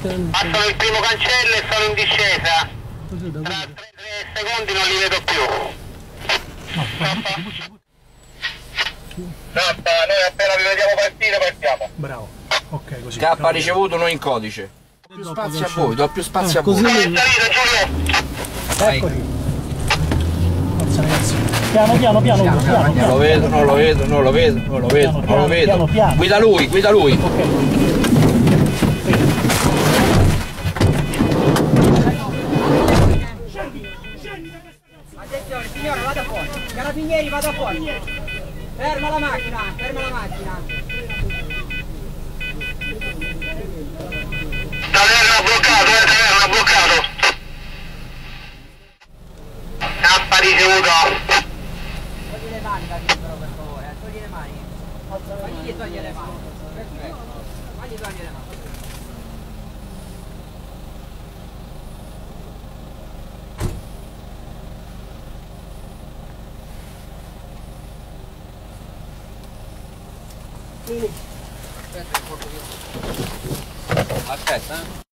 Passano il primo cancello e sono in discesa. Così da Tra qui. 3 secondi non li vedo più. Zappa, noi appena vi vediamo partire partiamo. Bravo. Ok, così. Ha ricevuto noi in codice. Più Dopo spazio a voi, do più spazio Eh, a voi. così- salito Giulio? Eccoli. Forza ragazzi. Piano piano piano, piano, piano, Non lo vedo, non lo vedo, non lo vedo, non lo vedo, non lo Piano, vedo. piano, piano. Guida lui, guida lui. Ok. Attenzione, signora, vada fuori. Carabinieri, vada fuori. Ferma la macchina, ferma la macchina. Taverna bloccato, eh, taverna bloccato. Zappa ricevuto. Togli le mani da libero, per favore, eh, togli le mani. Fagli togliere le mani. Perfetto. Fagli togliere le mani. Aspetta, eh.